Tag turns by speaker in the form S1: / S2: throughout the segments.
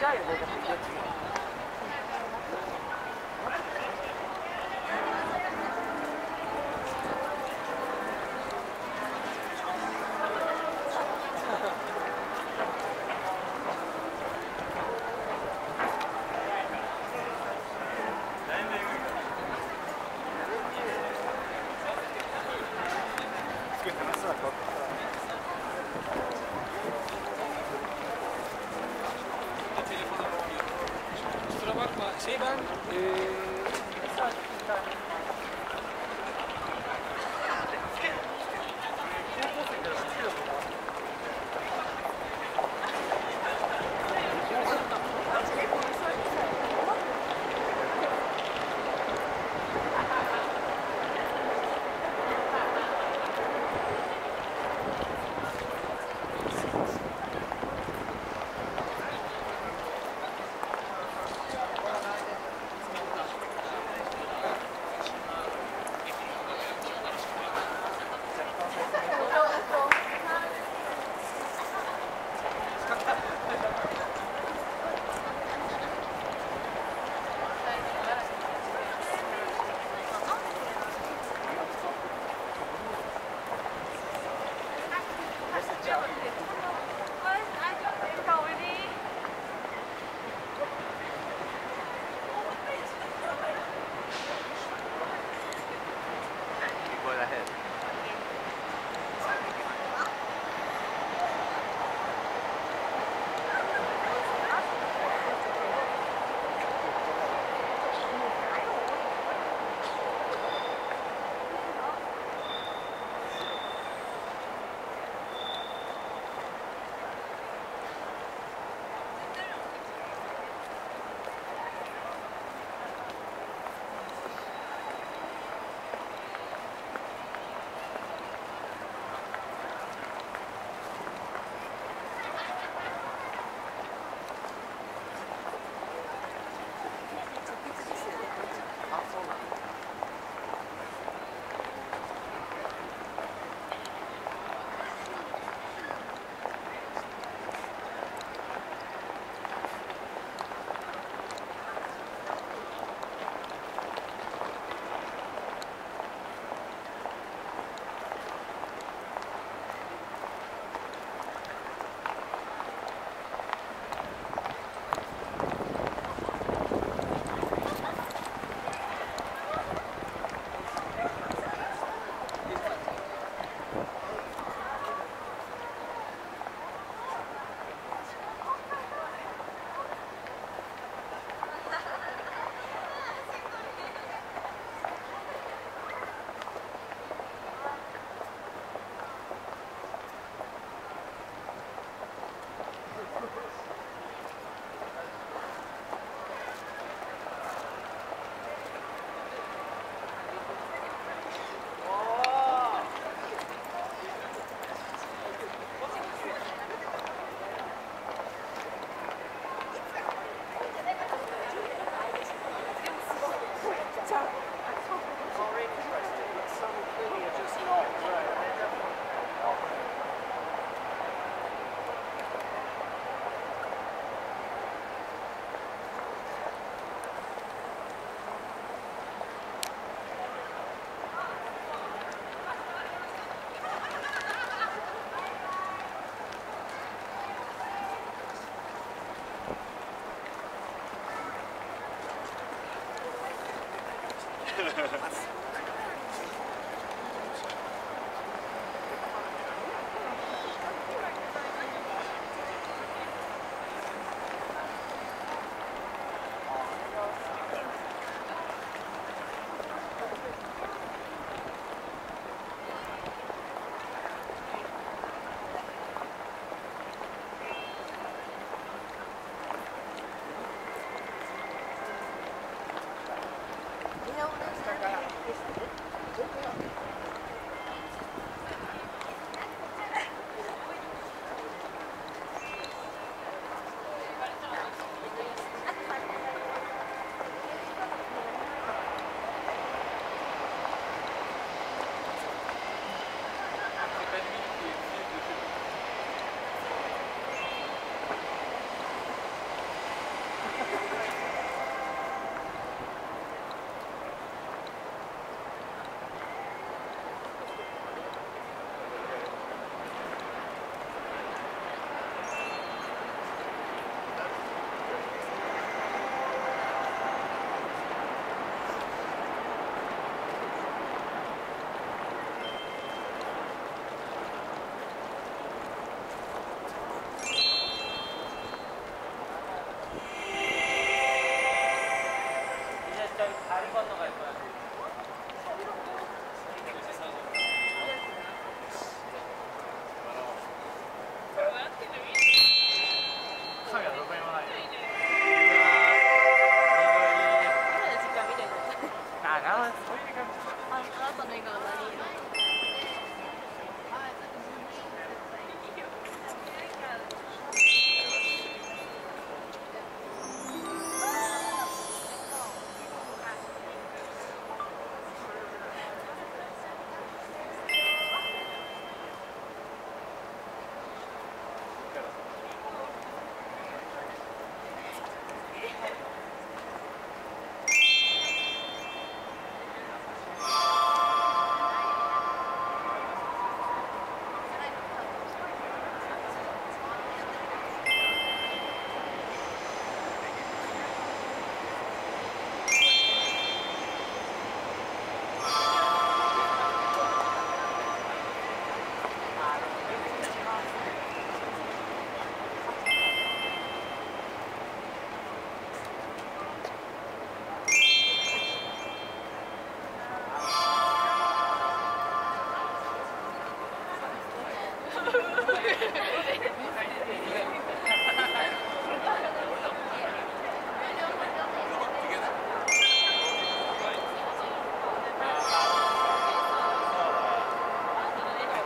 S1: 家人的
S2: 这个 Joe. ハハハハ!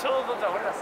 S2: ちょうどじゃあ俺らそ